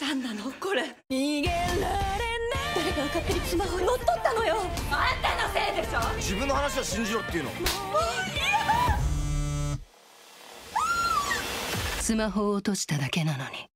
何なのこれ。逃げられない誰かが勝手にスマホ乗っ取ったのよ。あんたのせいでしょ。自分の話は信じろっていうの。スマホを落としただけなのに。